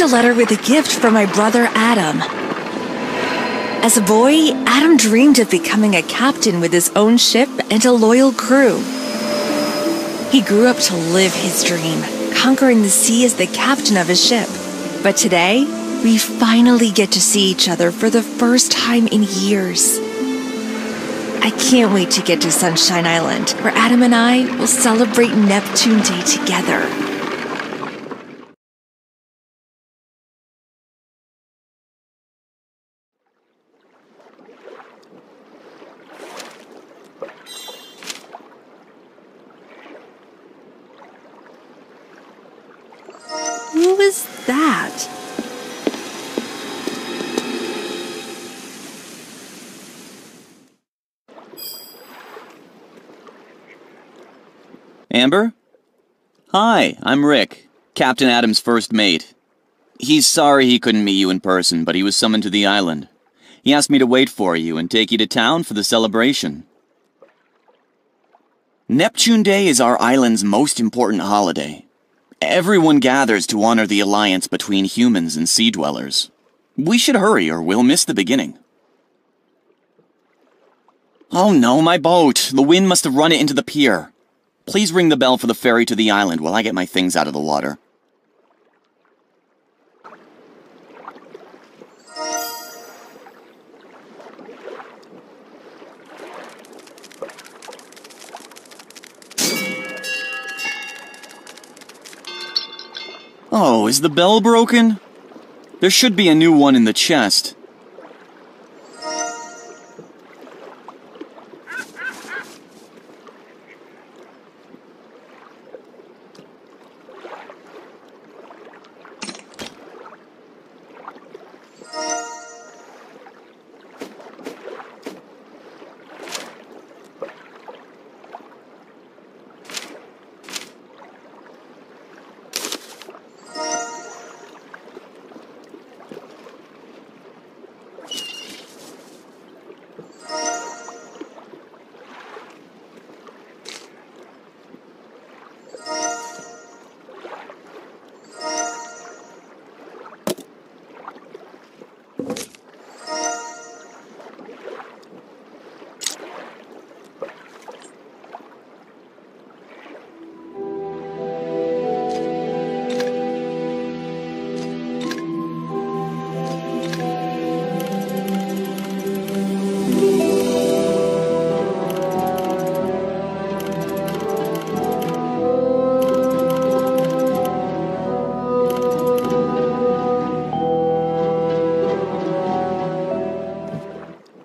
Received a letter with a gift from my brother Adam. As a boy, Adam dreamed of becoming a captain with his own ship and a loyal crew. He grew up to live his dream, conquering the sea as the captain of his ship. But today, we finally get to see each other for the first time in years. I can't wait to get to Sunshine Island, where Adam and I will celebrate Neptune Day together. Amber? Hi, I'm Rick, Captain Adam's first mate. He's sorry he couldn't meet you in person, but he was summoned to the island. He asked me to wait for you and take you to town for the celebration. Neptune Day is our island's most important holiday. Everyone gathers to honor the alliance between humans and sea dwellers. We should hurry or we'll miss the beginning. Oh no, my boat! The wind must have run it into the pier. Please ring the bell for the ferry to the island while I get my things out of the water. Oh, is the bell broken? There should be a new one in the chest.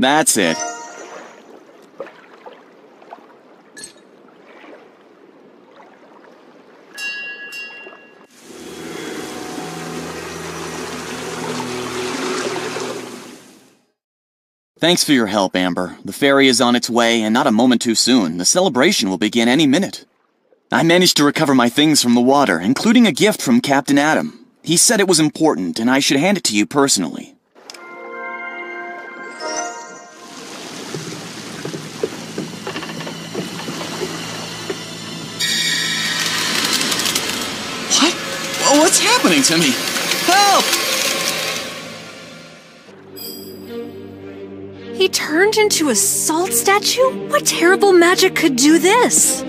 That's it. Thanks for your help, Amber. The ferry is on its way, and not a moment too soon. The celebration will begin any minute. I managed to recover my things from the water, including a gift from Captain Adam. He said it was important, and I should hand it to you personally. Happening to me? Help! He turned into a salt statue? What terrible magic could do this?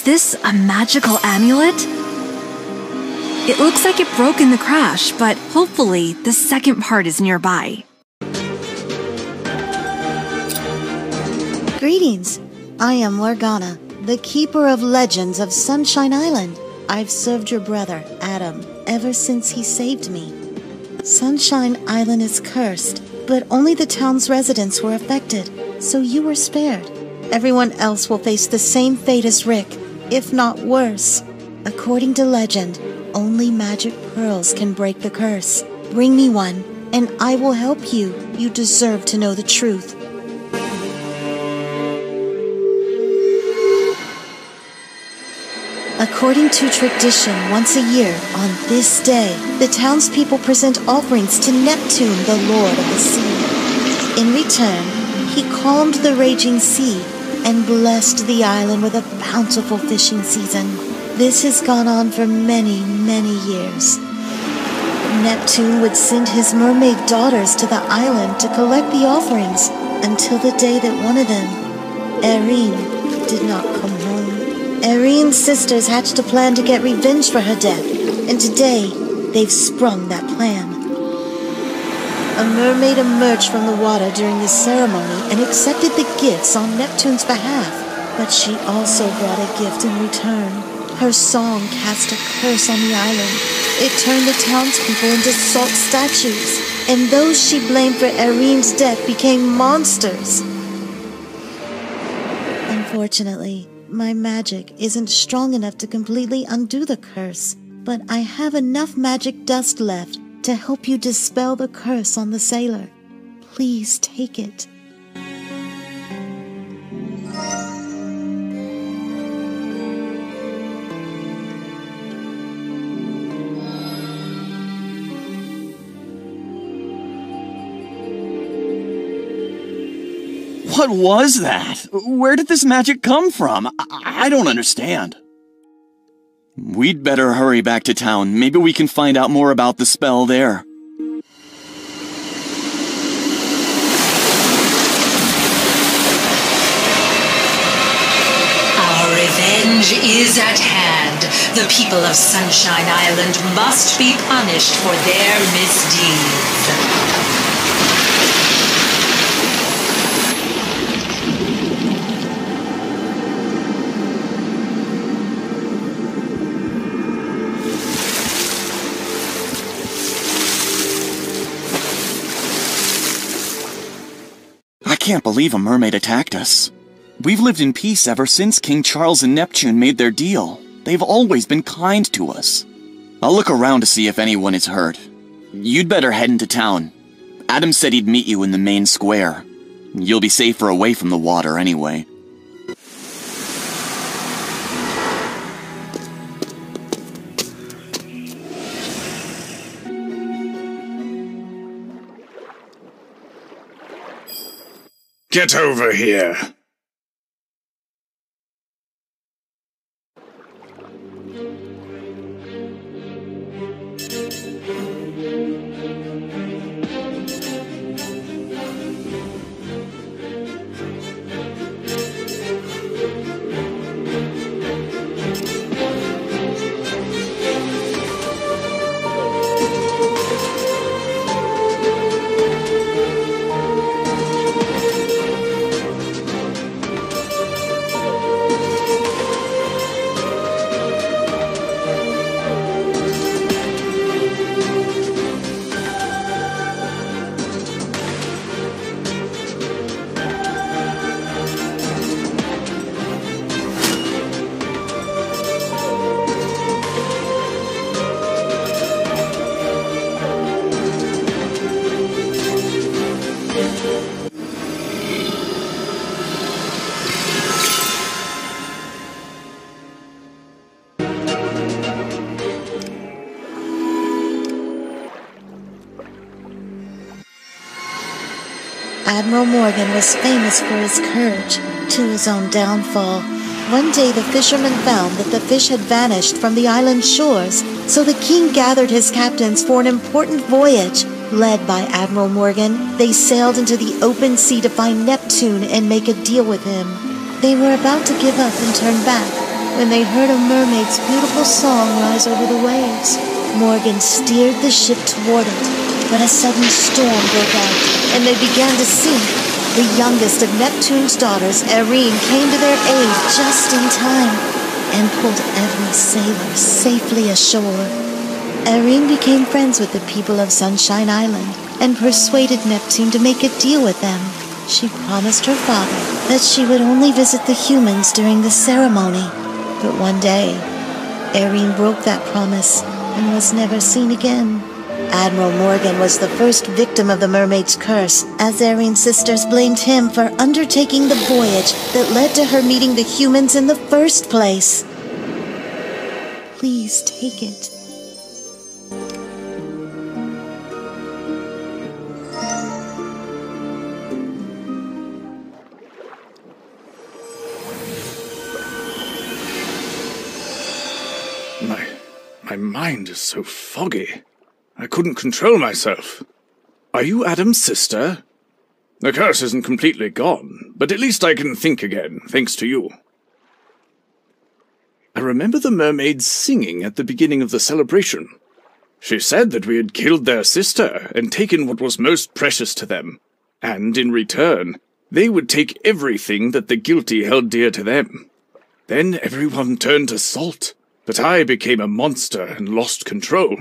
Is this a magical amulet? It looks like it broke in the crash, but hopefully the second part is nearby. Greetings. I am Lorgana, the keeper of legends of Sunshine Island. I've served your brother, Adam, ever since he saved me. Sunshine Island is cursed, but only the town's residents were affected, so you were spared. Everyone else will face the same fate as Rick, if not worse. According to legend, only magic pearls can break the curse. Bring me one, and I will help you. You deserve to know the truth. According to tradition, once a year, on this day, the townspeople present offerings to Neptune, the lord of the sea. In return, he calmed the raging sea and blessed the island with a bountiful fishing season. This has gone on for many, many years. Neptune would send his mermaid daughters to the island to collect the offerings until the day that one of them, Erin, did not come home. Erin's sisters hatched a plan to get revenge for her death, and today they've sprung that plan. A mermaid emerged from the water during the ceremony and accepted the gifts on Neptune's behalf, but she also brought a gift in return. Her song cast a curse on the island. It turned the townspeople into salt statues, and those she blamed for Erin's death became monsters. Unfortunately, my magic isn't strong enough to completely undo the curse, but I have enough magic dust left to help you dispel the curse on the sailor. Please take it. What was that? Where did this magic come from? I, I don't understand. We'd better hurry back to town. Maybe we can find out more about the spell there. Our revenge is at hand. The people of Sunshine Island must be punished for their misdeeds. Can't believe a mermaid attacked us. We've lived in peace ever since King Charles and Neptune made their deal. They've always been kind to us. I'll look around to see if anyone is hurt. You'd better head into town. Adam said he'd meet you in the main square. You'll be safer away from the water anyway. Get over here. Admiral Morgan was famous for his courage to his own downfall. One day the fishermen found that the fish had vanished from the island shores, so the king gathered his captains for an important voyage. Led by Admiral Morgan, they sailed into the open sea to find Neptune and make a deal with him. They were about to give up and turn back when they heard a mermaid's beautiful song rise over the waves. Morgan steered the ship toward it, but a sudden storm broke out, and they began to sink. The youngest of Neptune's daughters, Erin, came to their aid just in time and pulled every sailor safely ashore. Erin became friends with the people of Sunshine Island and persuaded Neptune to make a deal with them. She promised her father that she would only visit the humans during the ceremony. But one day, Erin broke that promise and was never seen again. Admiral Morgan was the first victim of the mermaid's curse, as Erin's sisters blamed him for undertaking the voyage that led to her meeting the humans in the first place. Please take it. My, my mind is so foggy. I couldn't control myself. Are you Adam's sister? The curse isn't completely gone, but at least I can think again, thanks to you. I remember the mermaids singing at the beginning of the celebration. She said that we had killed their sister and taken what was most precious to them, and in return, they would take everything that the guilty held dear to them. Then everyone turned to salt, but I became a monster and lost control.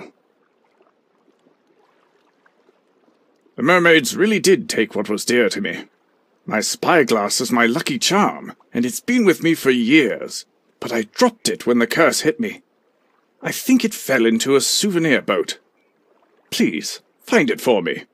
The mermaids really did take what was dear to me. My spyglass is my lucky charm, and it's been with me for years, but I dropped it when the curse hit me. I think it fell into a souvenir boat. Please, find it for me.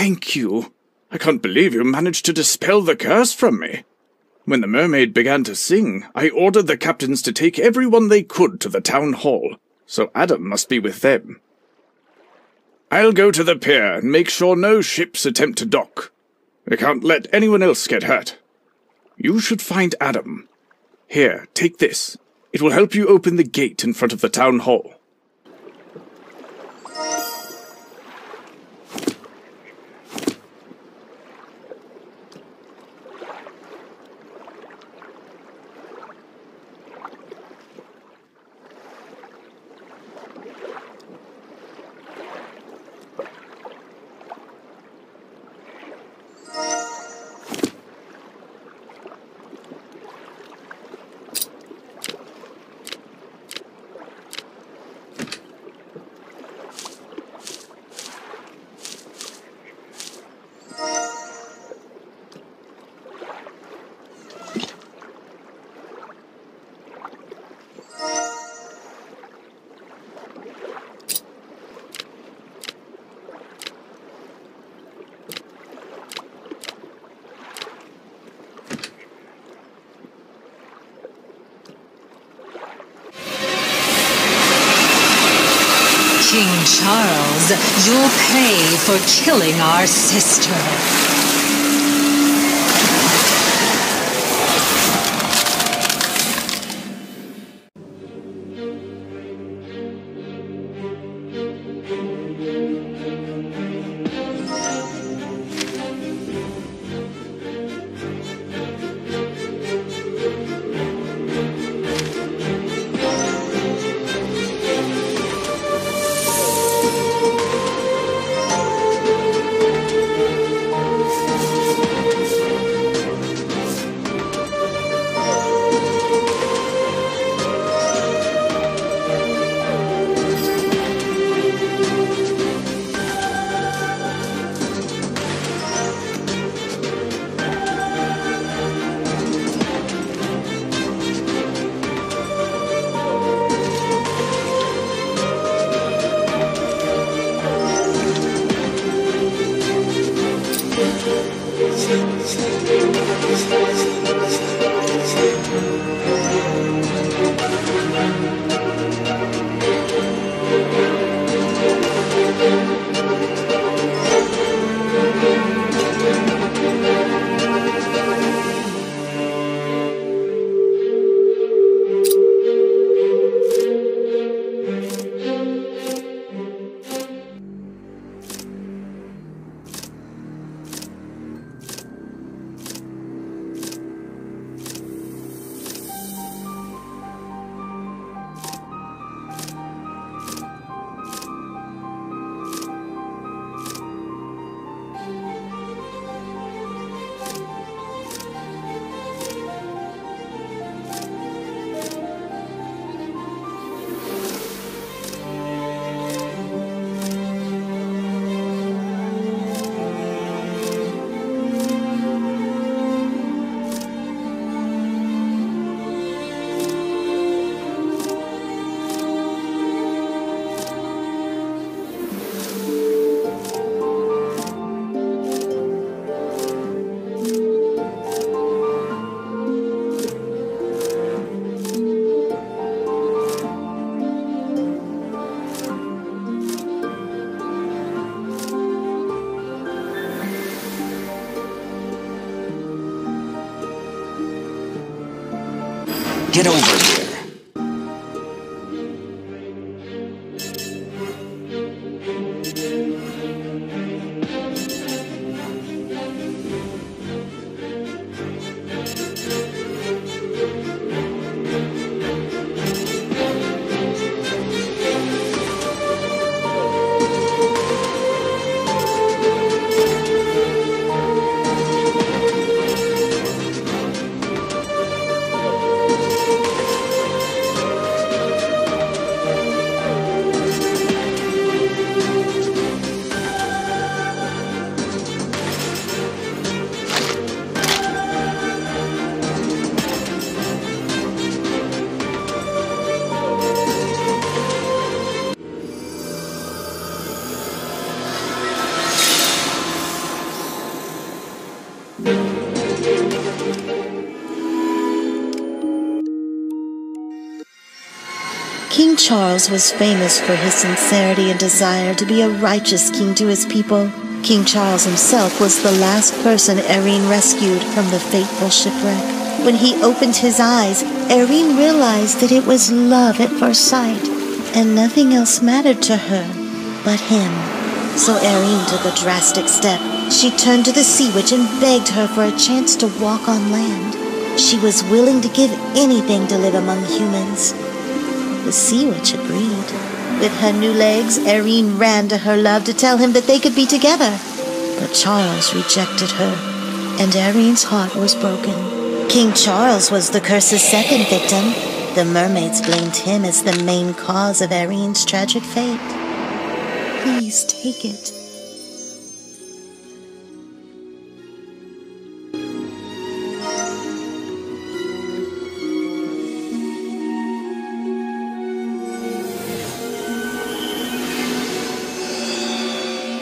Thank you. I can't believe you managed to dispel the curse from me. When the mermaid began to sing, I ordered the captains to take everyone they could to the town hall, so Adam must be with them. I'll go to the pier and make sure no ships attempt to dock. We can't let anyone else get hurt. You should find Adam. Here, take this. It will help you open the gate in front of the town hall. You'll pay for killing our sister. Get over here. Charles was famous for his sincerity and desire to be a righteous king to his people. King Charles himself was the last person Eirene rescued from the fateful shipwreck. When he opened his eyes, Eirene realized that it was love at first sight, and nothing else mattered to her but him. So Eirene took a drastic step. She turned to the sea witch and begged her for a chance to walk on land. She was willing to give anything to live among humans. The sea witch agreed. With her new legs, Eirene ran to her love to tell him that they could be together. But Charles rejected her, and Eirene's heart was broken. King Charles was the curse's second victim. The mermaids blamed him as the main cause of Eirene's tragic fate. Please take it.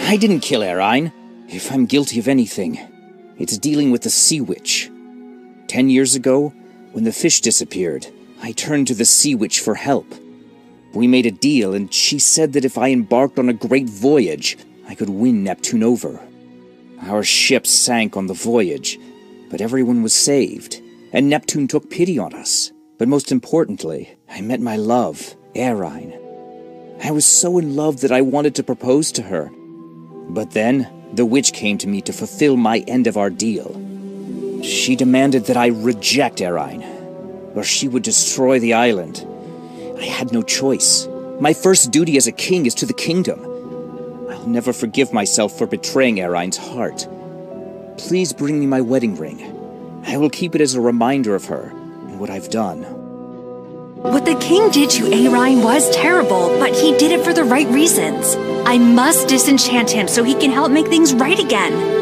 I didn't kill Erine. If I'm guilty of anything, it's dealing with the Sea Witch. Ten years ago, when the fish disappeared, I turned to the Sea Witch for help. We made a deal, and she said that if I embarked on a great voyage, I could win Neptune over. Our ship sank on the voyage, but everyone was saved, and Neptune took pity on us. But most importantly, I met my love, Erine. I was so in love that I wanted to propose to her, but then, the witch came to me to fulfill my end of our deal. She demanded that I reject Eirene, or she would destroy the island. I had no choice. My first duty as a king is to the kingdom. I'll never forgive myself for betraying Eirene's heart. Please bring me my wedding ring. I will keep it as a reminder of her and what I've done. What the king did to Eirene was terrible, but he did it for the right reasons. I must disenchant him so he can help make things right again.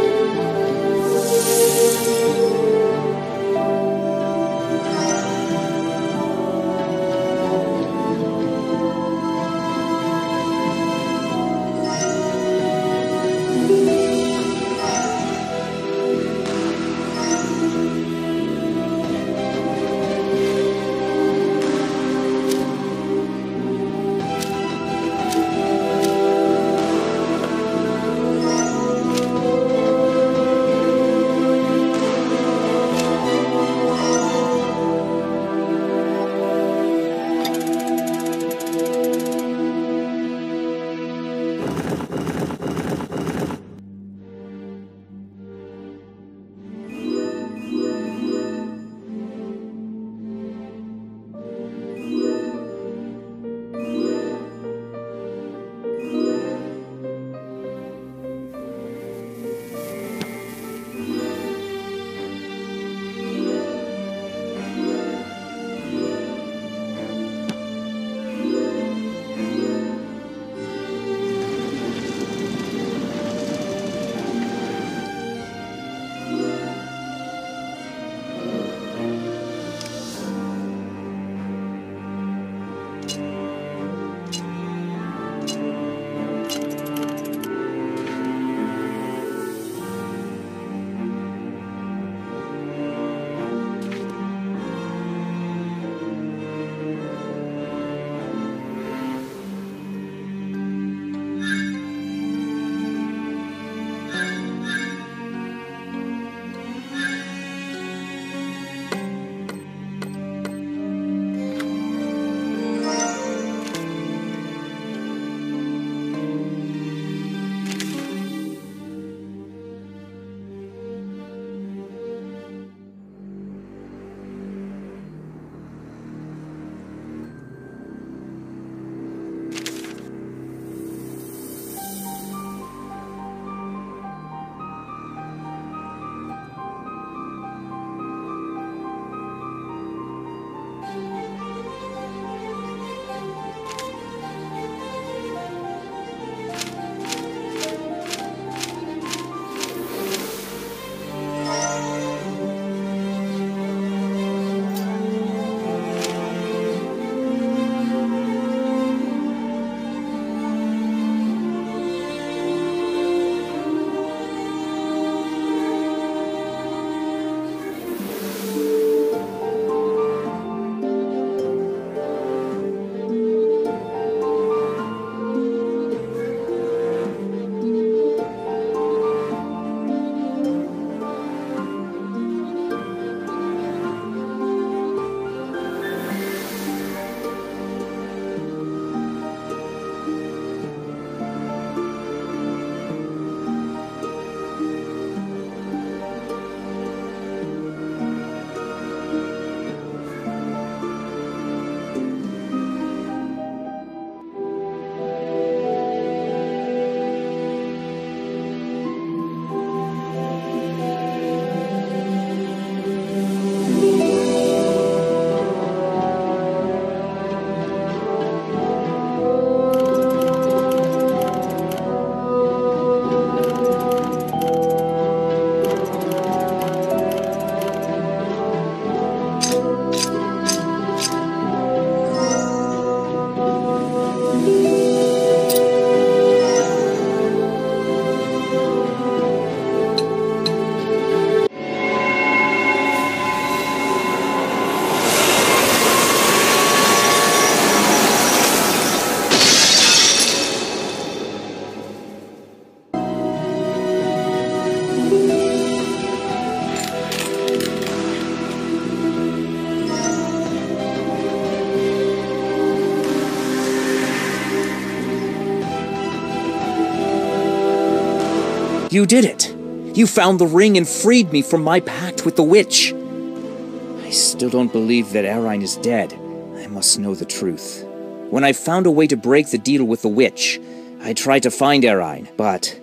You did it! You found the ring and freed me from my pact with the witch. I still don't believe that Arayn is dead. I must know the truth. When I found a way to break the deal with the witch, I tried to find Arayn, but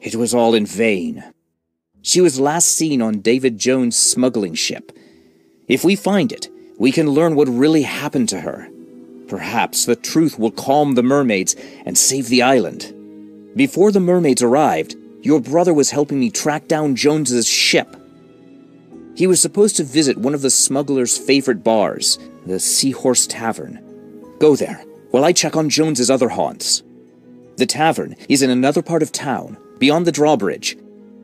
it was all in vain. She was last seen on David Jones' smuggling ship. If we find it, we can learn what really happened to her. Perhaps the truth will calm the mermaids and save the island. Before the mermaids arrived, your brother was helping me track down Jones's ship. He was supposed to visit one of the smuggler's favorite bars, the Seahorse Tavern. Go there, while I check on Jones's other haunts. The tavern is in another part of town, beyond the drawbridge.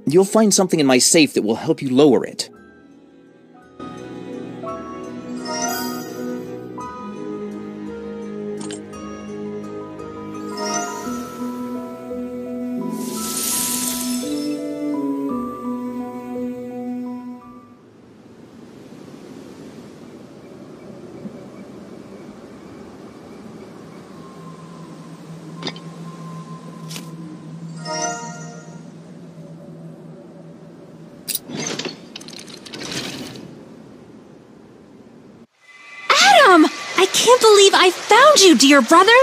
You'll find something in my safe that will help you lower it. Dear brother!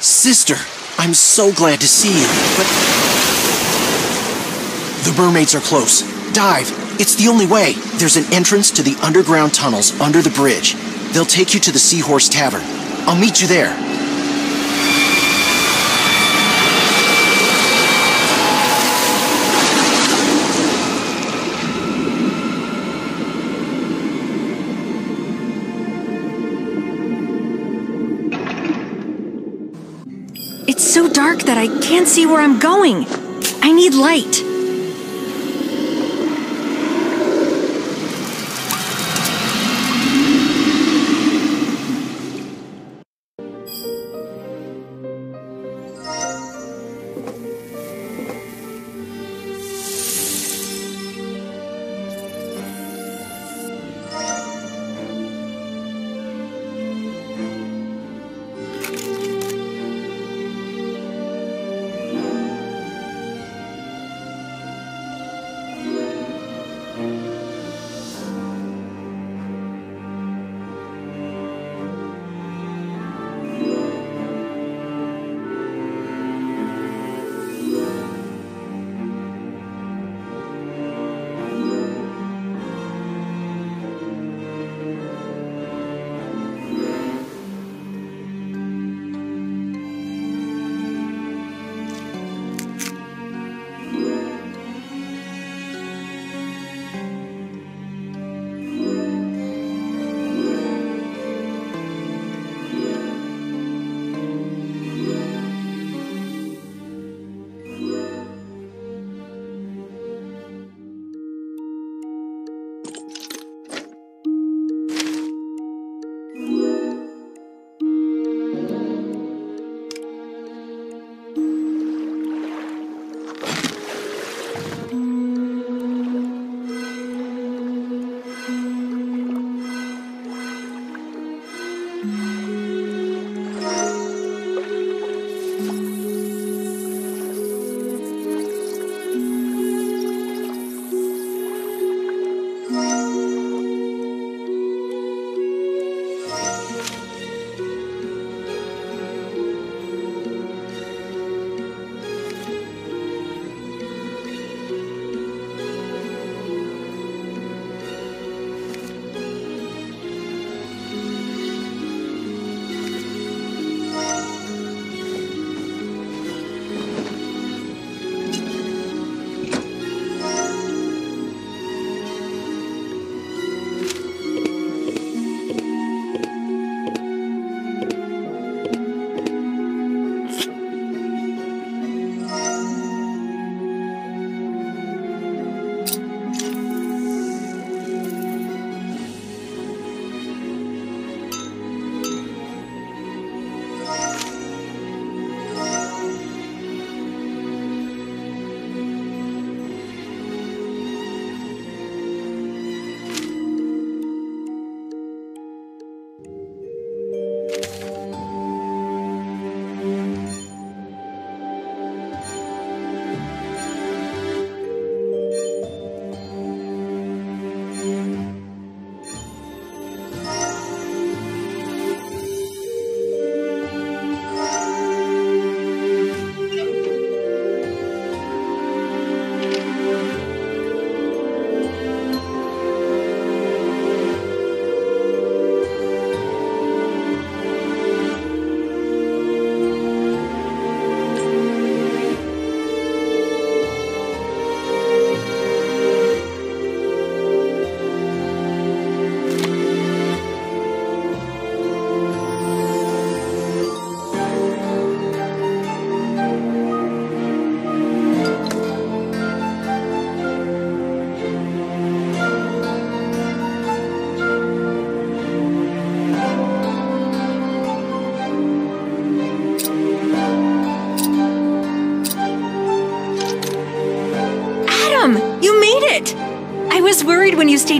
Sister, I'm so glad to see you, but. The mermaids are close. Dive! It's the only way. There's an entrance to the underground tunnels under the bridge. They'll take you to the Seahorse Tavern. I'll meet you there. That I can't see where I'm going. I need light.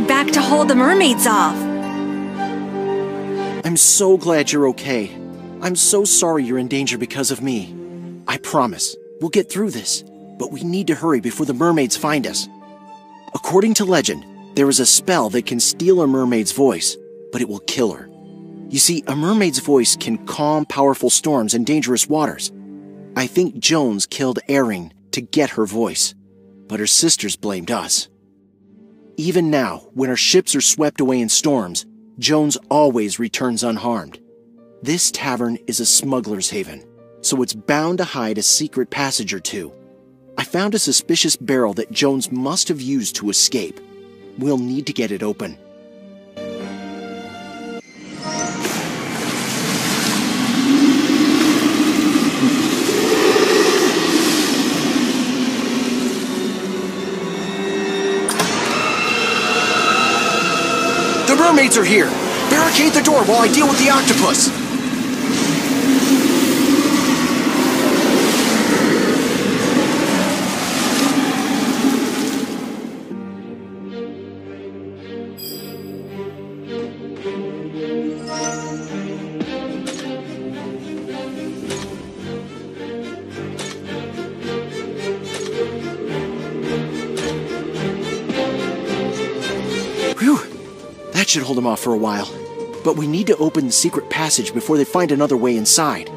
Back to hold the mermaids off. I'm so glad you're okay. I'm so sorry you're in danger because of me. I promise, we'll get through this, but we need to hurry before the mermaids find us. According to legend, there is a spell that can steal a mermaid's voice, but it will kill her. You see, a mermaid's voice can calm powerful storms and dangerous waters. I think Jones killed Erin to get her voice, but her sisters blamed us. Even now, when our ships are swept away in storms, Jones always returns unharmed. This tavern is a smuggler's haven, so it's bound to hide a secret passage or two. I found a suspicious barrel that Jones must have used to escape. We'll need to get it open. Mermaids are here! Barricade the door while I deal with the octopus! Should hold them off for a while. But we need to open the secret passage before they find another way inside.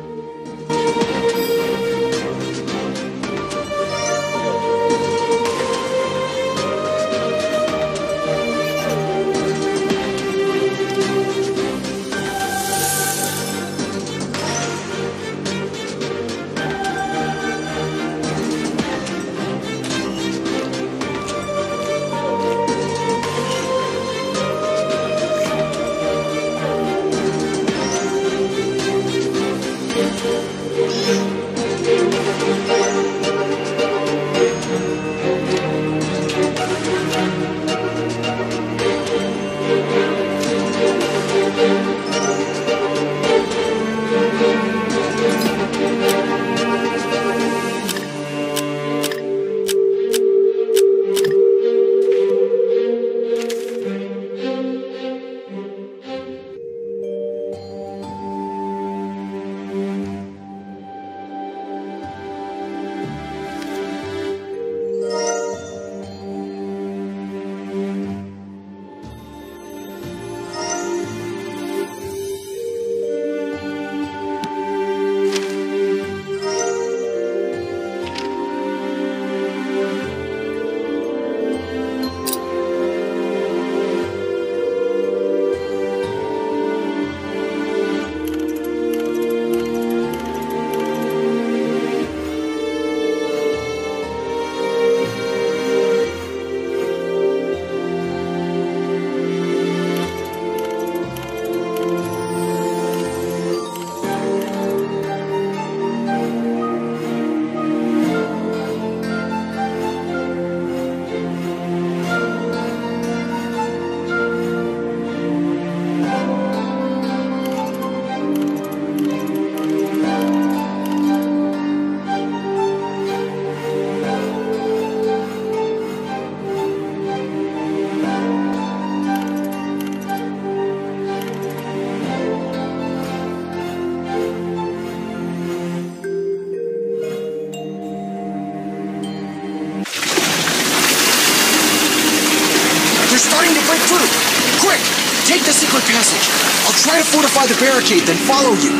The barricade, then follow you!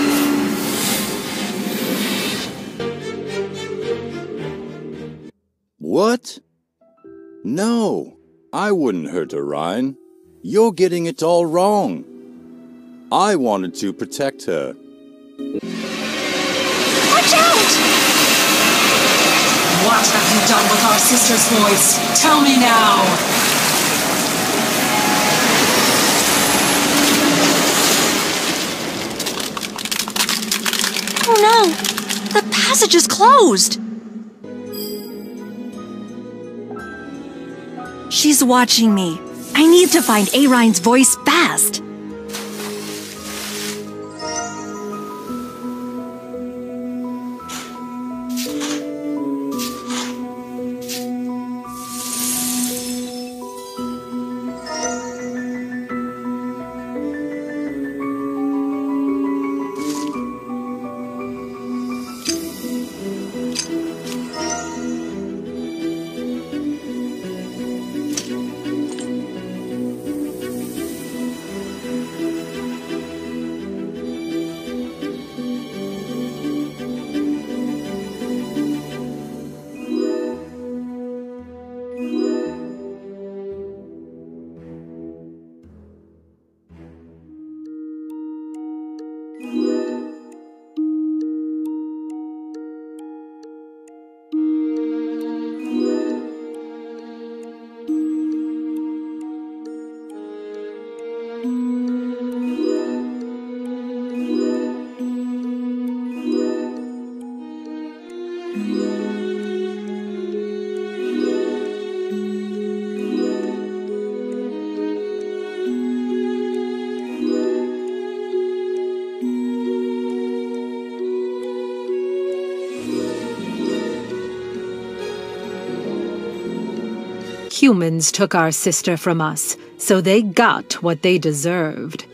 What? No, I wouldn't hurt Orion. You're getting it all wrong. I wanted to protect her. Watch out! What have you done with our sister's voice? Tell me now! Oh no! The passage is closed! She's watching me. I need to find Arine's voice Humans took our sister from us, so they got what they deserved.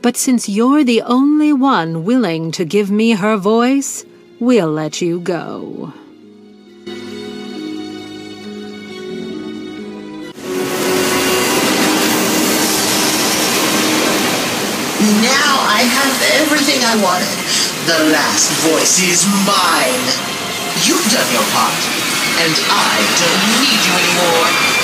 But since you're the only one willing to give me her voice, we'll let you go. Now I have everything I wanted. The last voice is mine. You've done your part, and I don't need you anymore.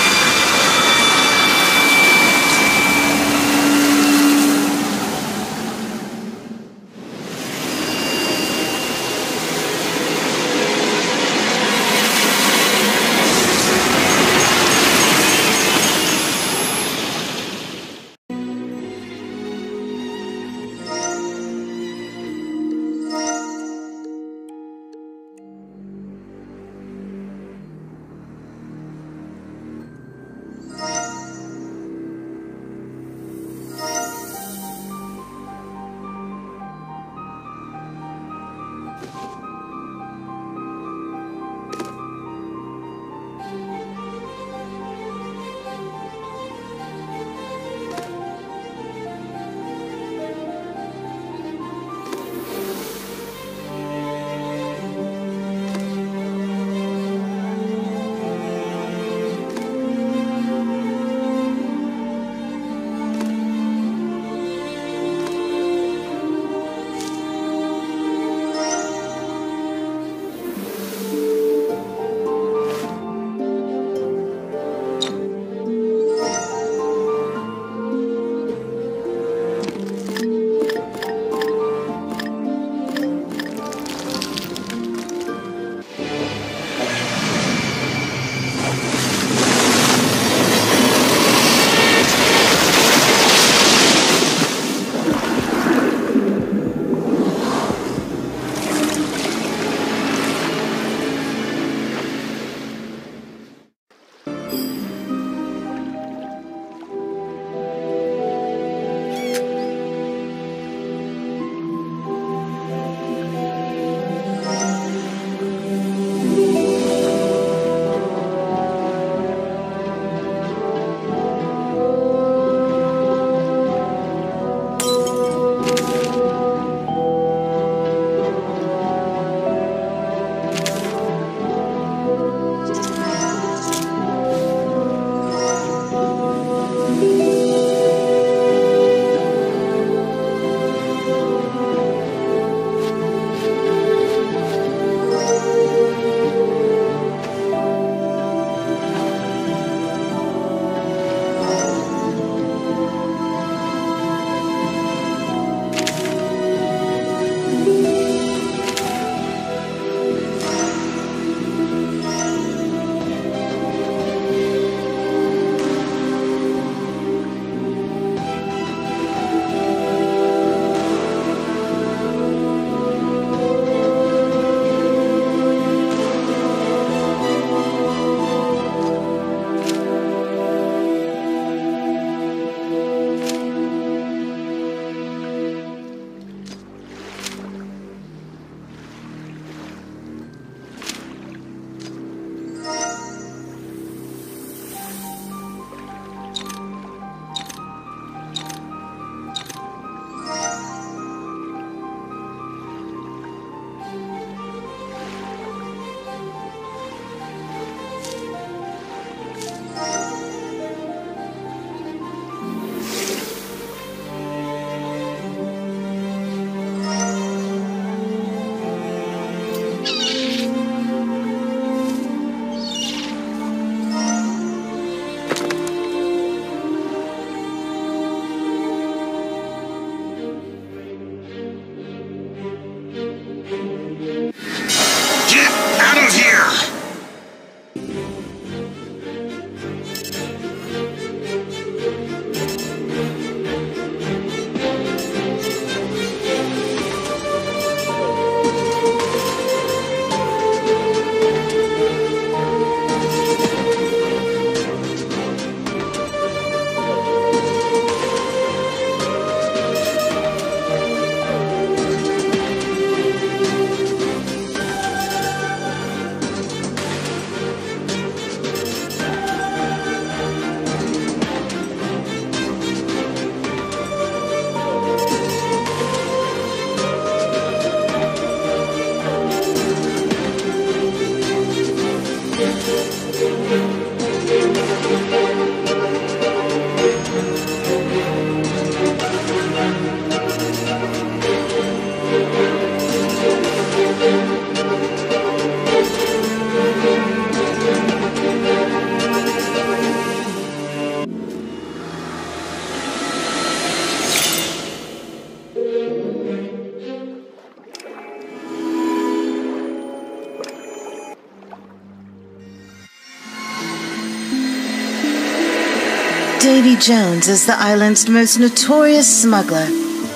Jones is the island's most notorious smuggler,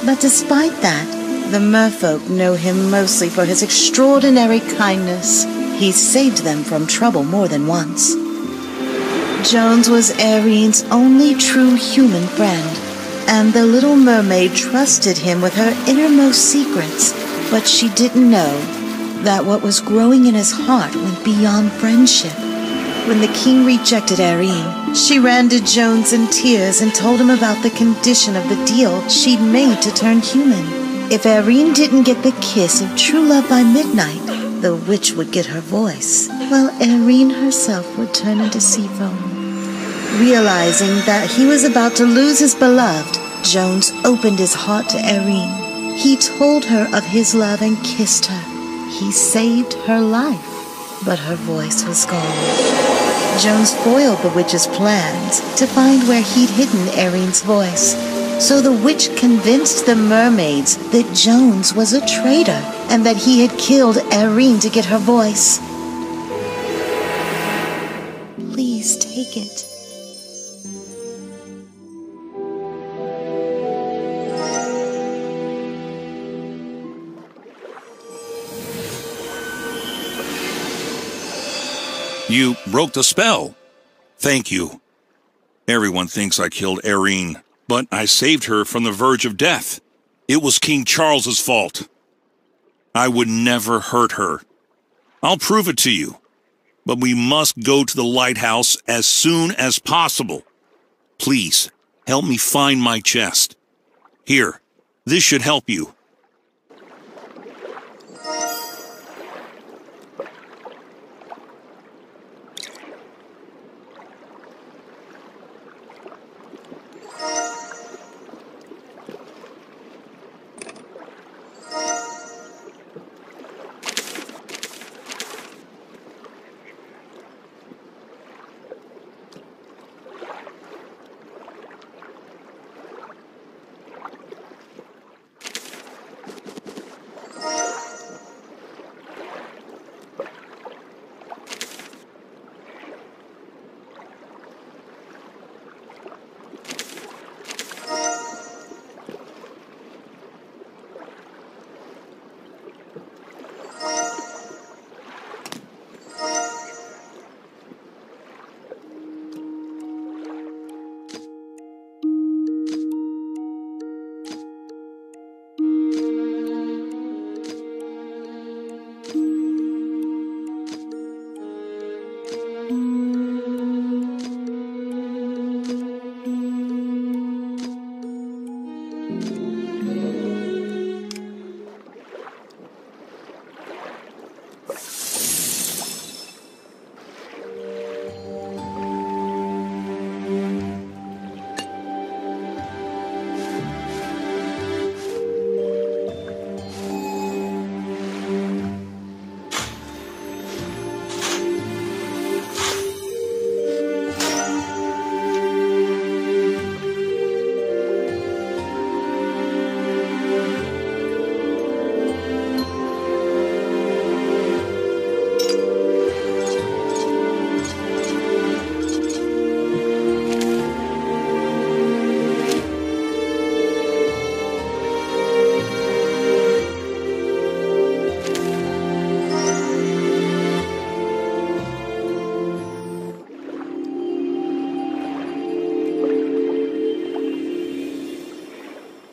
but despite that, the merfolk know him mostly for his extraordinary kindness. He saved them from trouble more than once. Jones was Airine's only true human friend, and the little mermaid trusted him with her innermost secrets, but she didn't know that what was growing in his heart went beyond friendship. When the king rejected Irene, she ran to Jones in tears and told him about the condition of the deal she'd made to turn human. If Irene didn't get the kiss of true love by midnight, the witch would get her voice, while Irene herself would turn into sea foam. Realizing that he was about to lose his beloved, Jones opened his heart to Irene. He told her of his love and kissed her. He saved her life, but her voice was gone. Jones foiled the witch's plans to find where he'd hidden Airine's voice. So the witch convinced the mermaids that Jones was a traitor and that he had killed Airine to get her voice. Please take it. You broke the spell. Thank you. Everyone thinks I killed Airine, but I saved her from the verge of death. It was King Charles's fault. I would never hurt her. I'll prove it to you. But we must go to the lighthouse as soon as possible. Please, help me find my chest. Here, this should help you.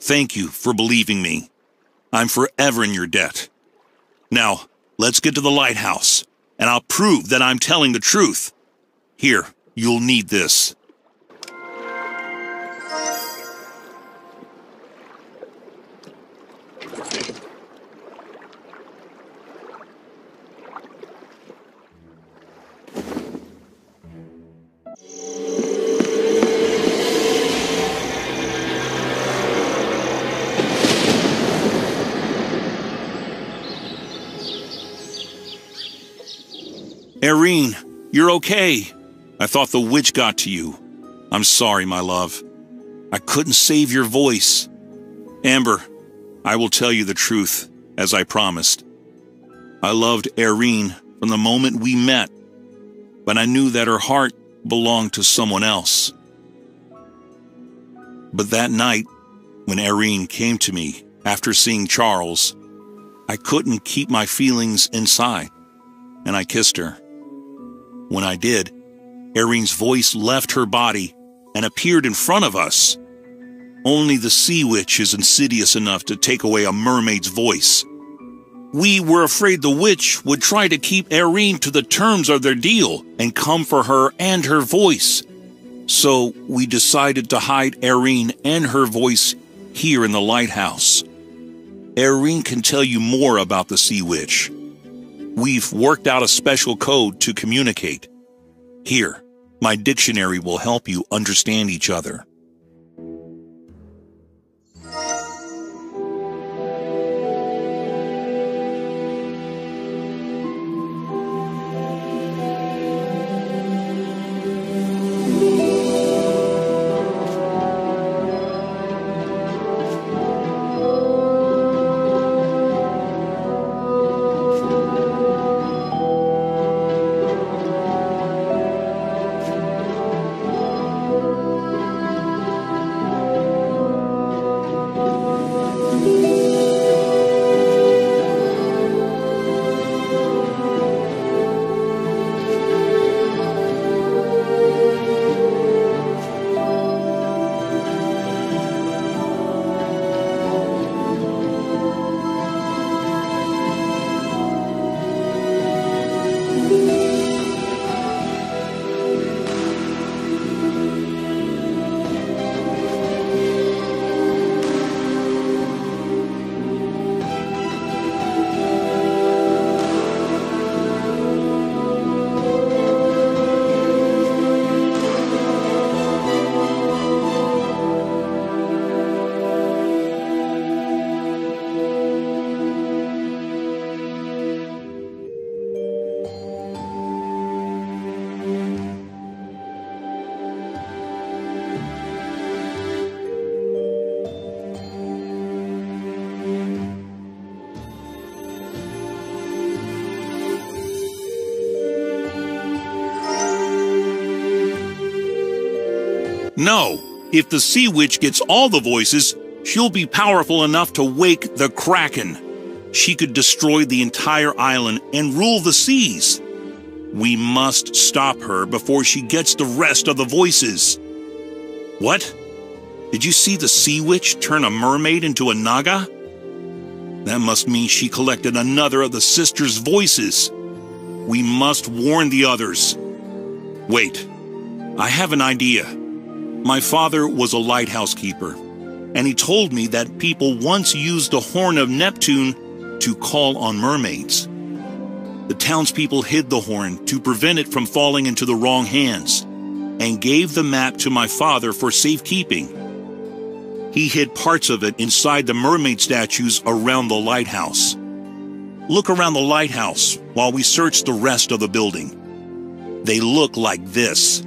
Thank you for believing me. I'm forever in your debt. Now, let's get to the lighthouse, and I'll prove that I'm telling the truth. Here, you'll need this. You're okay. I thought the witch got to you. I'm sorry, my love. I couldn't save your voice. Amber, I will tell you the truth, as I promised. I loved Airine from the moment we met, but I knew that her heart belonged to someone else. But that night, when Irene came to me after seeing Charles, I couldn't keep my feelings inside, and I kissed her. When I did, Irene's voice left her body and appeared in front of us. Only the sea witch is insidious enough to take away a mermaid's voice. We were afraid the witch would try to keep Irene to the terms of their deal and come for her and her voice. So we decided to hide Irene and her voice here in the lighthouse. Irene can tell you more about the sea witch. We've worked out a special code to communicate. Here, my dictionary will help you understand each other. No, if the Sea Witch gets all the voices, she'll be powerful enough to wake the Kraken. She could destroy the entire island and rule the seas. We must stop her before she gets the rest of the voices. What? Did you see the Sea Witch turn a mermaid into a Naga? That must mean she collected another of the sisters' voices. We must warn the others. Wait, I have an idea. My father was a lighthouse keeper, and he told me that people once used the horn of Neptune to call on mermaids. The townspeople hid the horn to prevent it from falling into the wrong hands and gave the map to my father for safekeeping. He hid parts of it inside the mermaid statues around the lighthouse. Look around the lighthouse while we search the rest of the building. They look like this.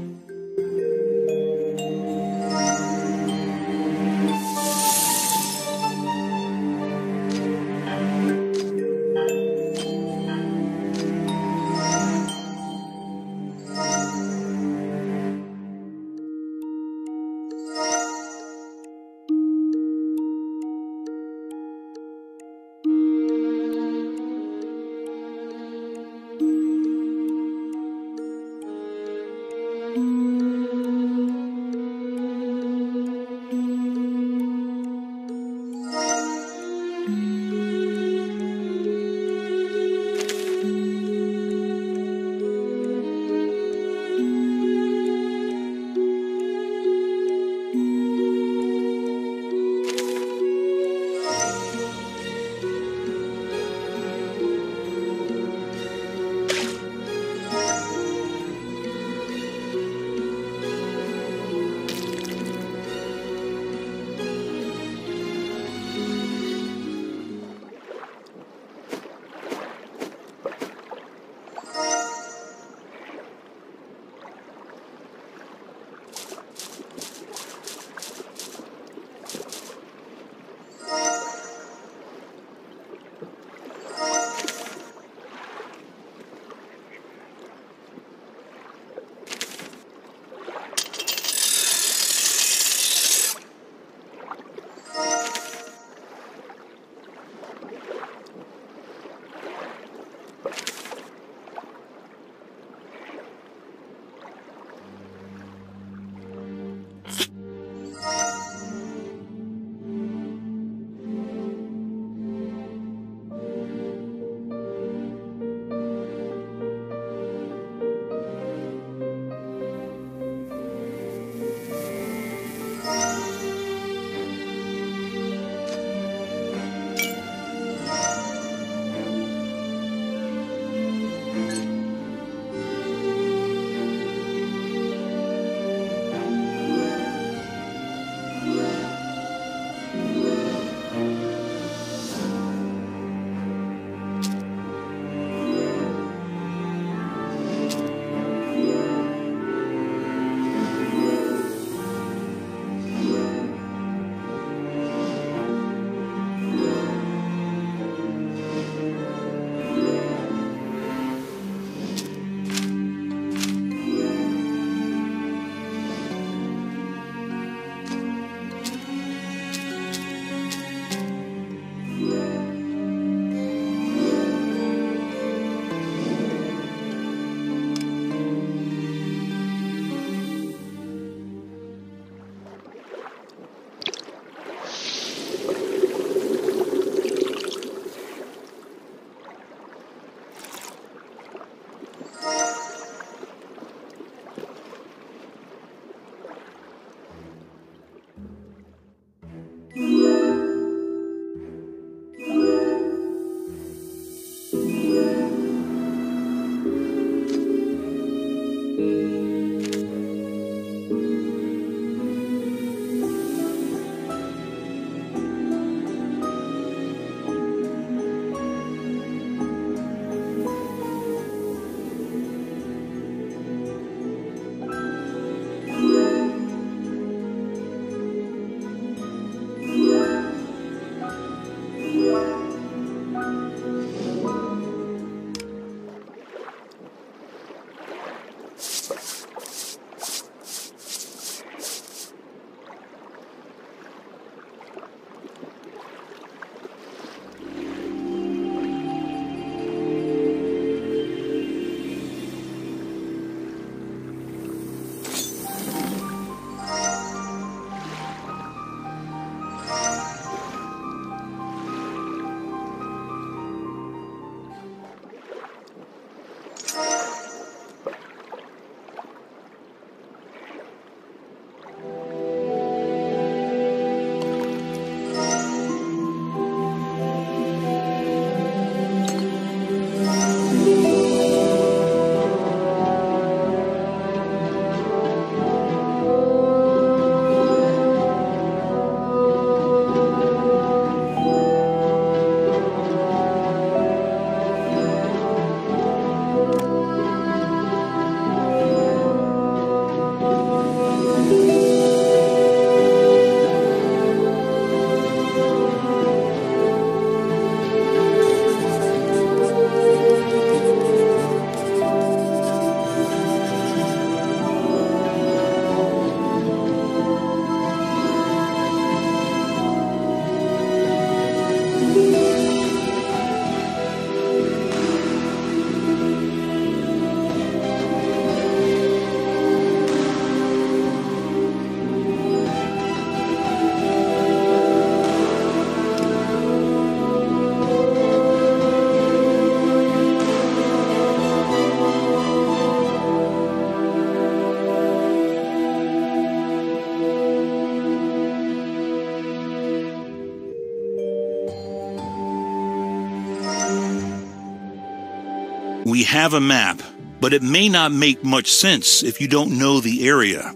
Have a map, but it may not make much sense if you don't know the area.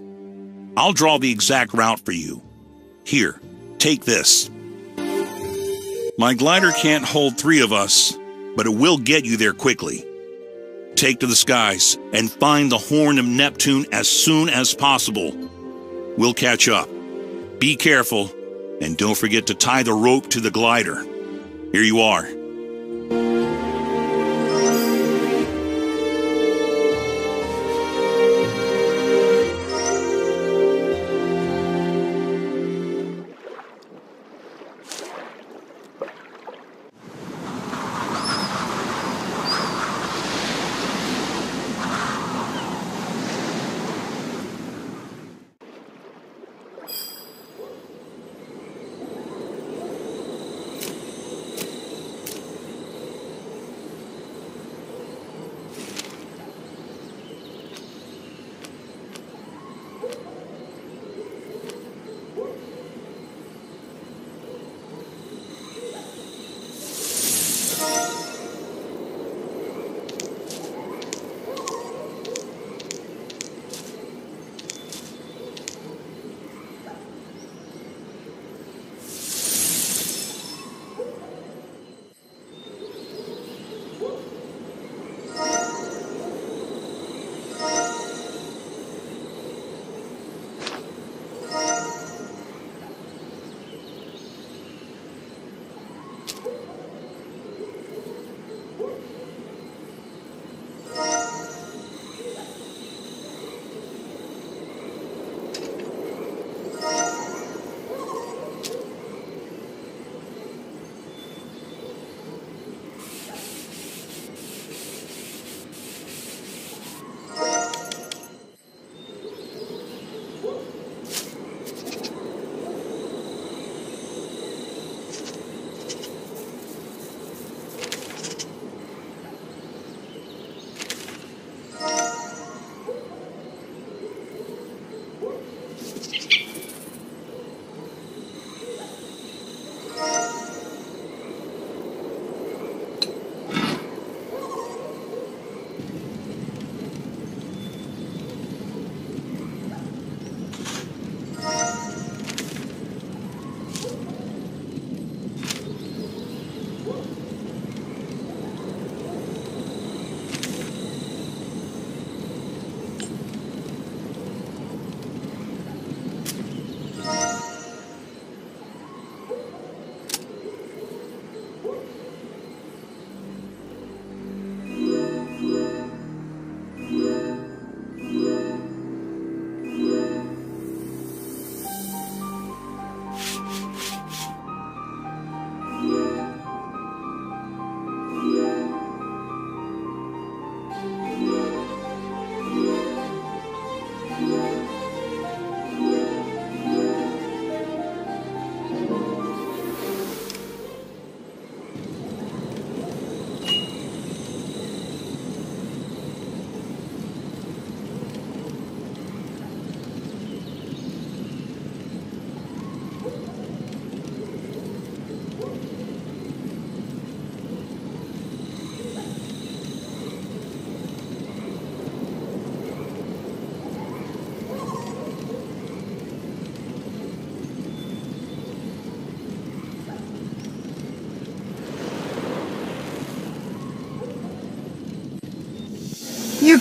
I'll draw the exact route for you. Here, take this. My glider can't hold three of us, but it will get you there quickly. Take to the skies and find the Horn of Neptune as soon as possible. We'll catch up. Be careful, and don't forget to tie the rope to the glider. Here you are.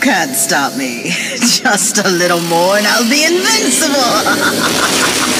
Can't stop me. Just a little more and I'll be invincible!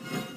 The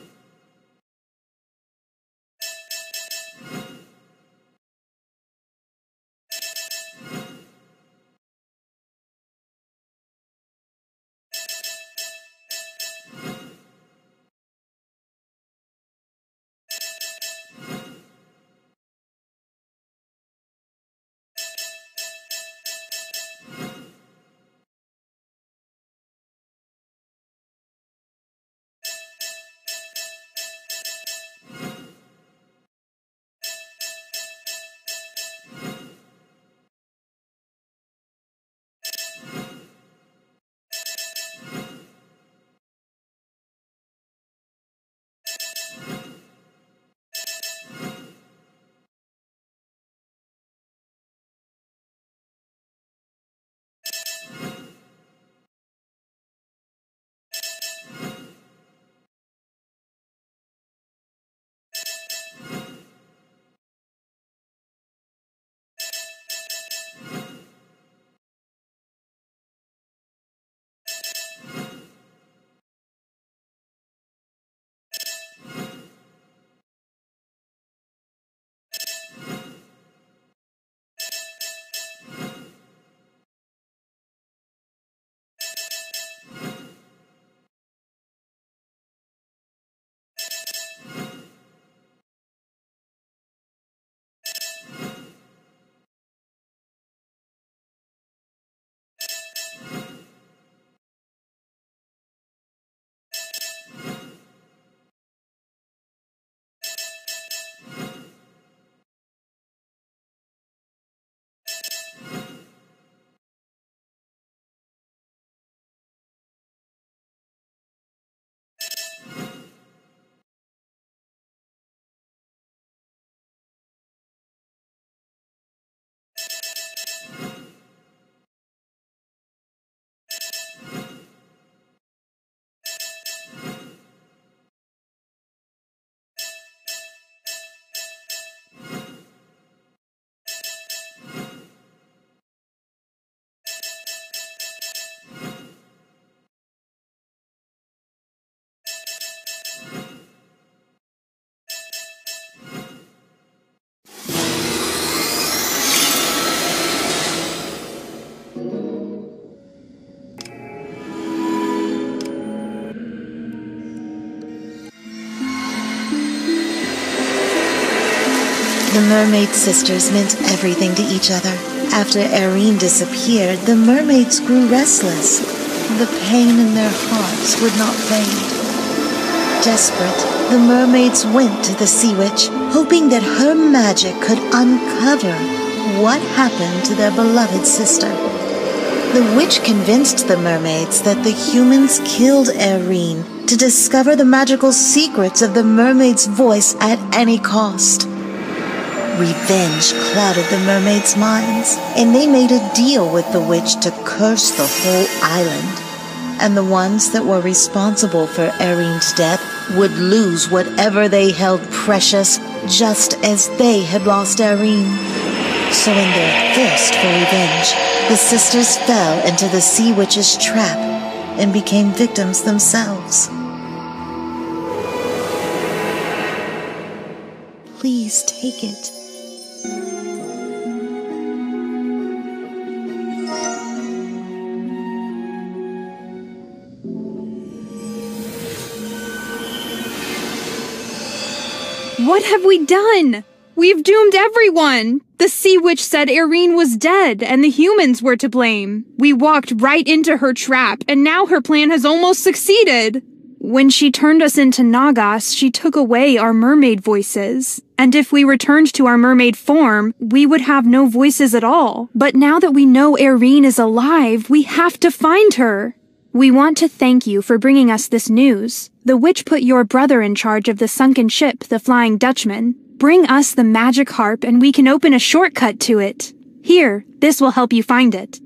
Mermaid sisters meant everything to each other. After Erin disappeared, the mermaids grew restless. The pain in their hearts would not fade. Desperate, the mermaids went to the sea witch, hoping that her magic could uncover what happened to their beloved sister. The witch convinced the mermaids that the humans killed Erin to discover the magical secrets of the mermaid's voice at any cost. Revenge clouded the mermaids' minds, and they made a deal with the witch to curse the whole island. And the ones that were responsible for Erin's death would lose whatever they held precious, just as they had lost Erin. So, in their thirst for revenge, the sisters fell into the sea witch's trap and became victims themselves. Please take it. What have we done? We've doomed everyone! The sea witch said Erin was dead and the humans were to blame. We walked right into her trap and now her plan has almost succeeded. When she turned us into Nagas, she took away our mermaid voices. And if we returned to our mermaid form, we would have no voices at all. But now that we know Erin is alive, we have to find her. We want to thank you for bringing us this news. The witch put your brother in charge of the sunken ship, the Flying Dutchman. Bring us the magic harp and we can open a shortcut to it. Here, this will help you find it.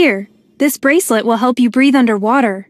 Here, this bracelet will help you breathe underwater.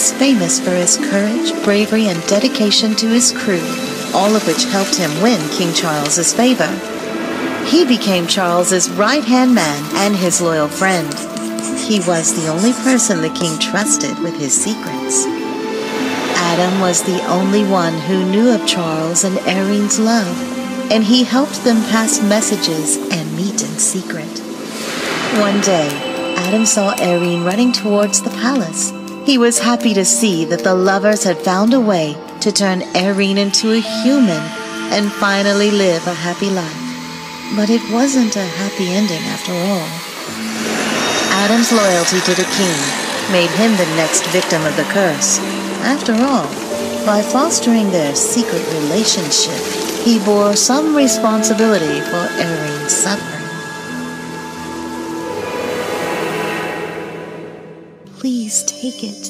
Was famous for his courage, bravery, and dedication to his crew, all of which helped him win King Charles's favor. He became Charles's right-hand man and his loyal friend. He was the only person the king trusted with his secrets. Adam was the only one who knew of Charles and Erin's love, and he helped them pass messages and meet in secret. One day, Adam saw Erin running towards the palace. He was happy to see that the lovers had found a way to turn Erin into a human and finally live a happy life. But it wasn't a happy ending after all. Adam's loyalty to the king made him the next victim of the curse. After all, by fostering their secret relationship, he bore some responsibility for Erin's suffering. Take it.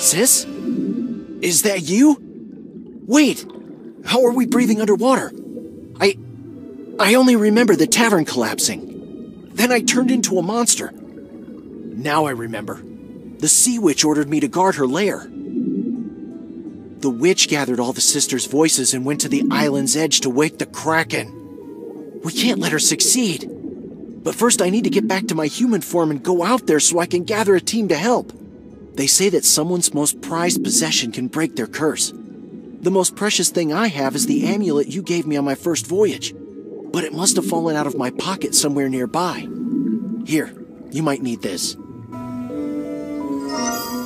Sis? Is that you? Wait! How are we breathing underwater? I. I only remember the tavern collapsing. Then I turned into a monster. Now I remember. The sea witch ordered me to guard her lair. The witch gathered all the sisters' voices and went to the island's edge to wake the Kraken. We can't let her succeed. But first, I need to get back to my human form and go out there so I can gather a team to help. They say that someone's most prized possession can break their curse. The most precious thing I have is the amulet you gave me on my first voyage, but it must have fallen out of my pocket somewhere nearby. Here, you might need this. 嗯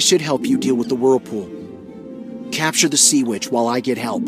This should help you deal with the whirlpool. Capture the Sea Witch while I get help.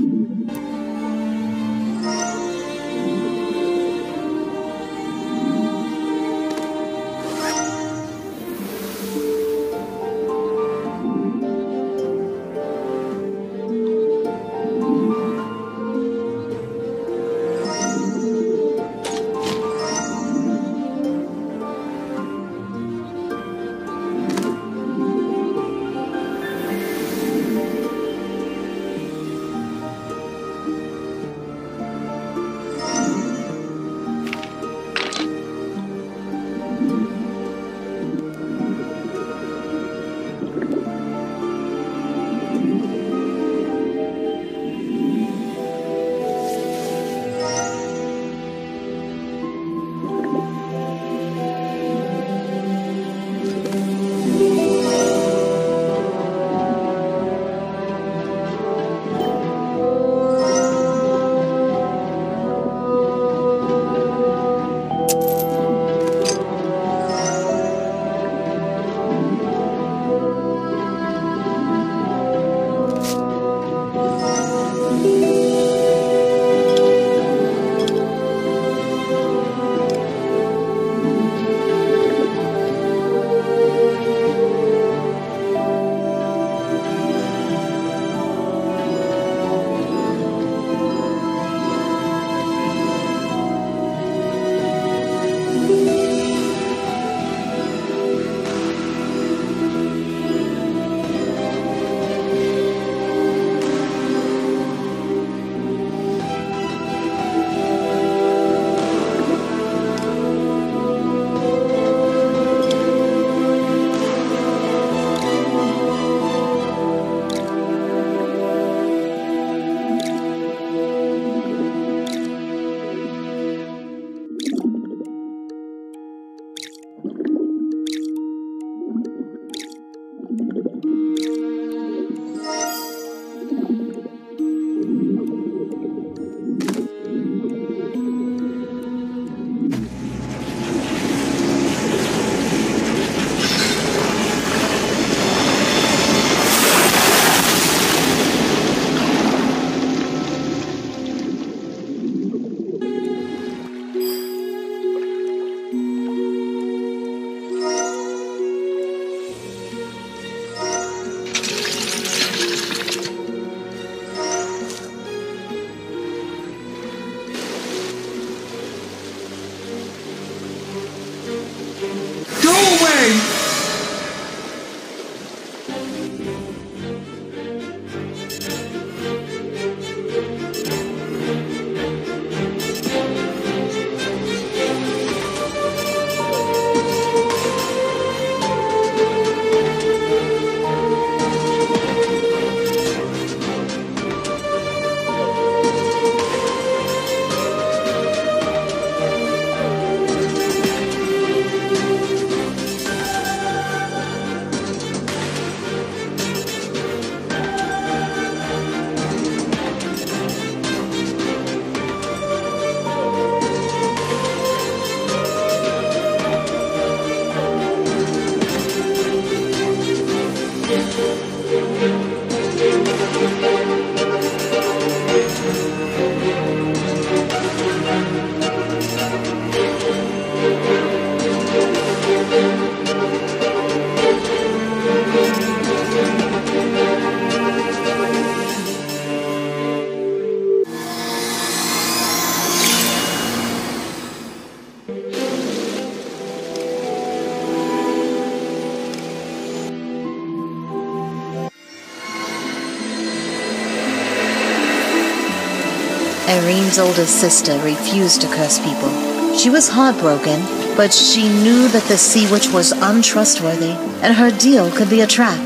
Irene's oldest sister refused to curse people. She was heartbroken, but she knew that the Sea Witch was untrustworthy, and her deal could be a trap.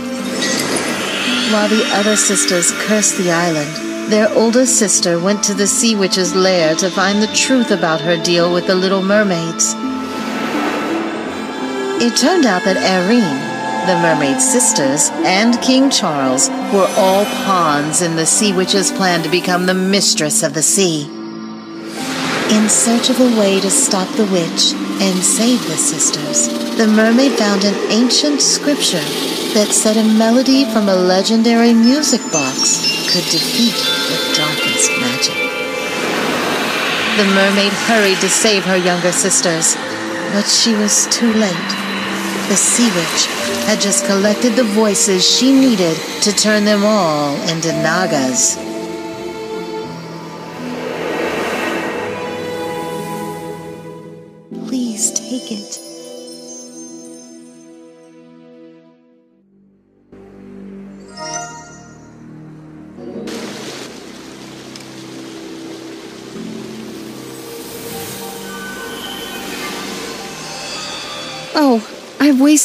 While the other sisters cursed the island, their oldest sister went to the Sea Witch's lair to find the truth about her deal with the Little Mermaids. It turned out that Irene, the Mermaid Sisters, and King Charles were all pawns in the Sea Witch's plan to become the mistress of the sea. In search of a way to stop the witch, and save the sisters. The mermaid found an ancient scripture that said a melody from a legendary music box could defeat the darkest magic. The mermaid hurried to save her younger sisters, but she was too late. The sea witch had just collected the voices she needed to turn them all into Nagas.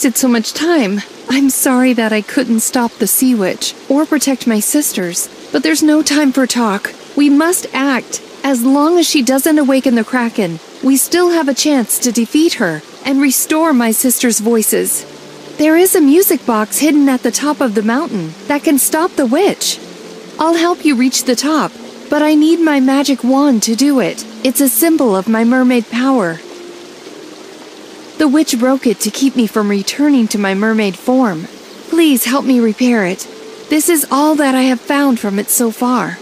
Wasted so much time. I'm sorry that I couldn't stop the Sea Witch or protect my sisters, but there's no time for talk. We must act. As long as she doesn't awaken the Kraken, we still have a chance to defeat her and restore my sisters' voices. There is a music box hidden at the top of the mountain that can stop the witch. I'll help you reach the top, but I need my magic wand to do it. It's a symbol of my mermaid power. The witch broke it to keep me from returning to my mermaid form. Please help me repair it. This is all that I have found from it so far.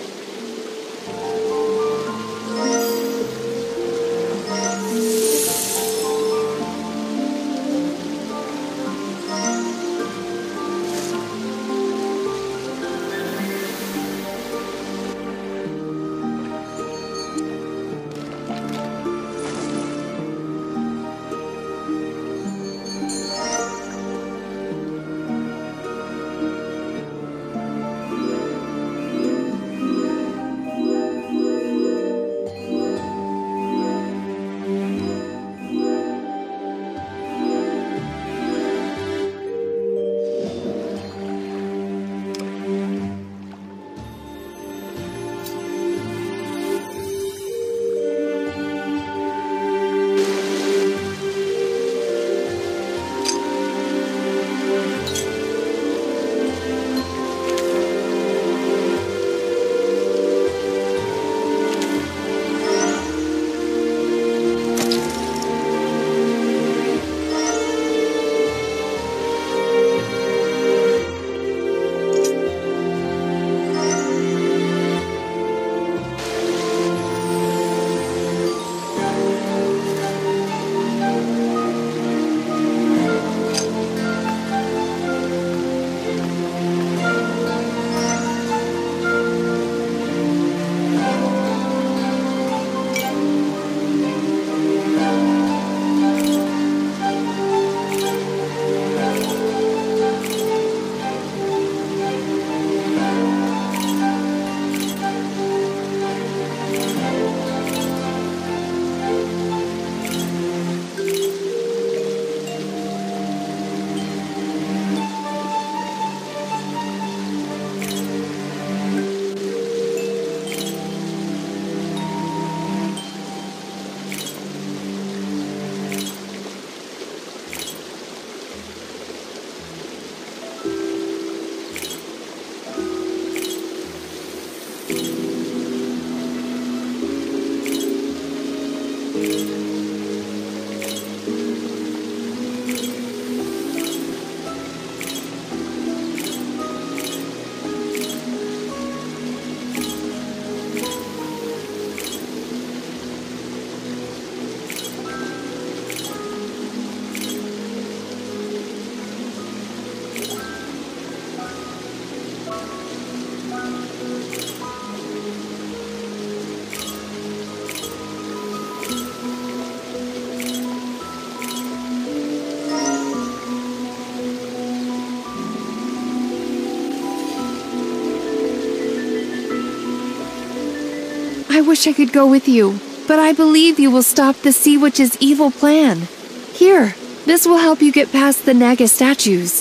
I wish I could go with you, but I believe you will stop the Sea Witch's evil plan. Here, this will help you get past the Naga statues.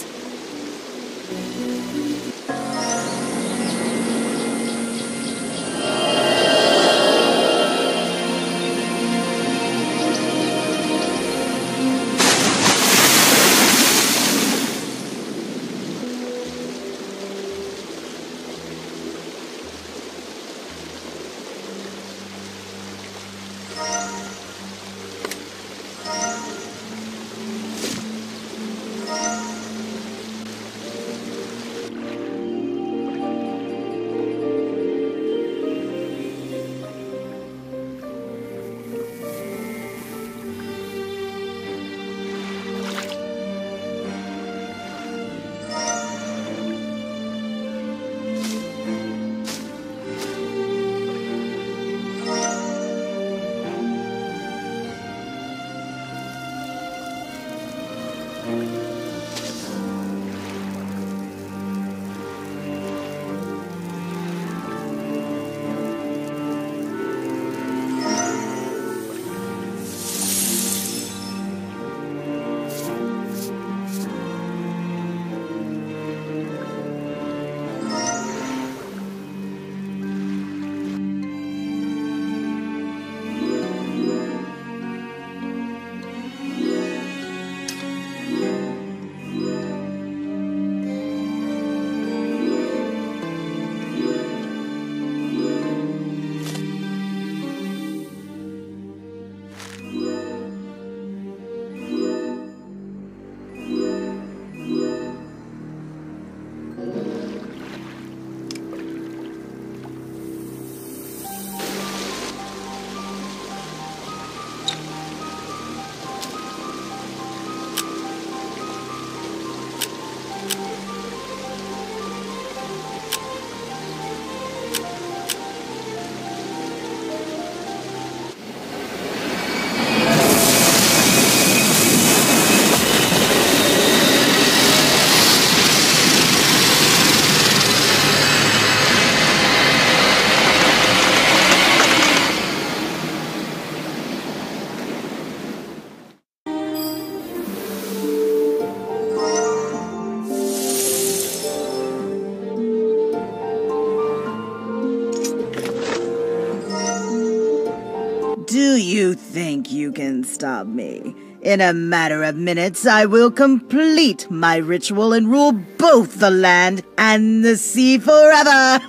Think you can stop me? In a matter of minutes, I will complete my ritual and rule both the land and the sea forever.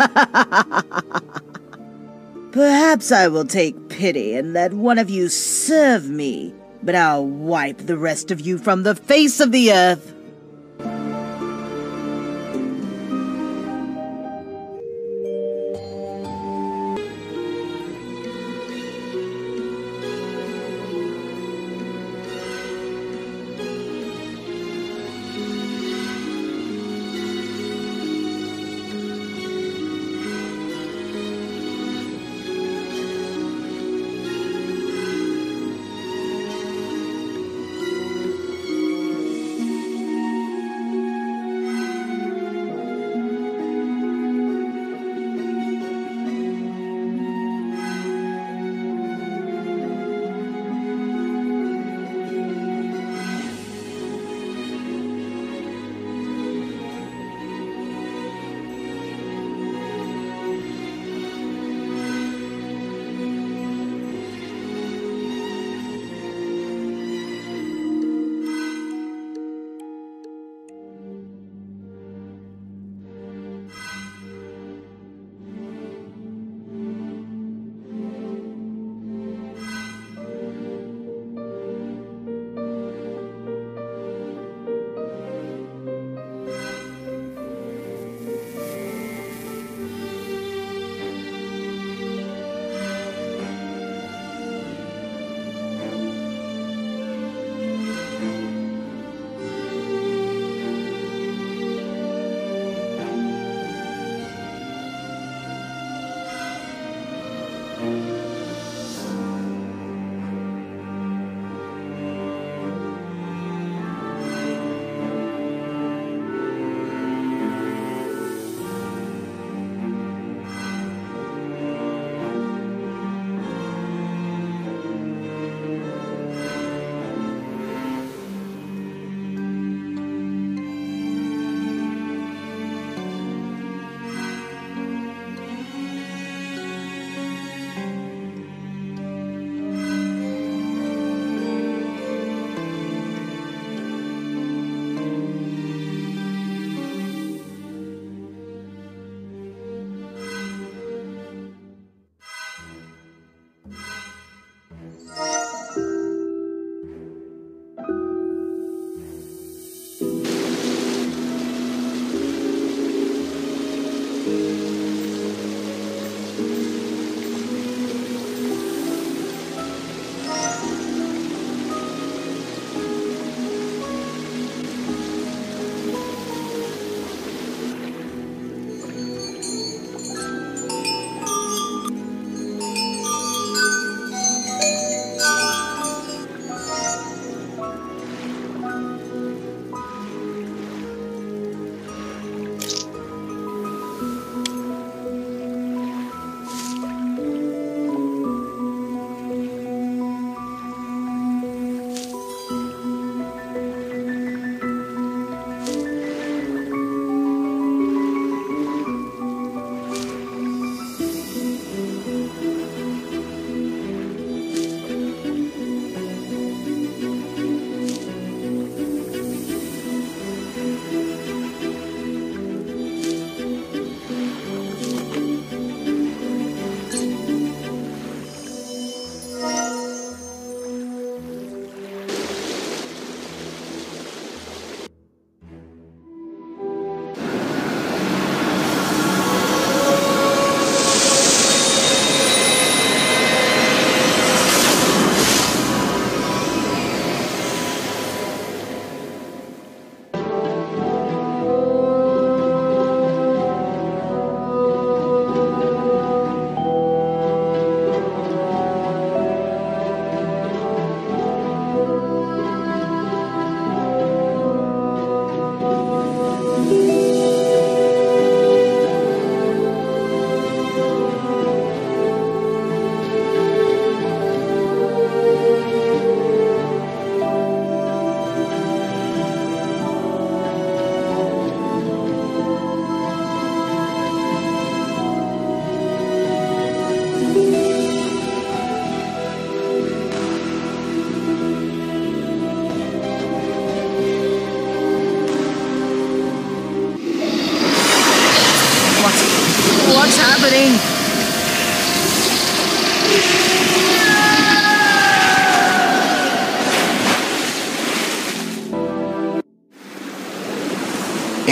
Perhaps I will take pity and let one of you serve me, but I'll wipe the rest of you from the face of the earth.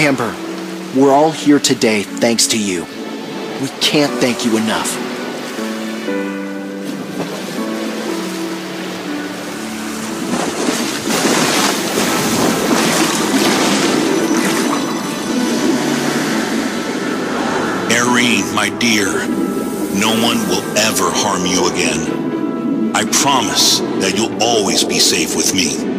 Amber, we're all here today thanks to you. We can't thank you enough. Irene, my dear, no one will ever harm you again. I promise that you'll always be safe with me.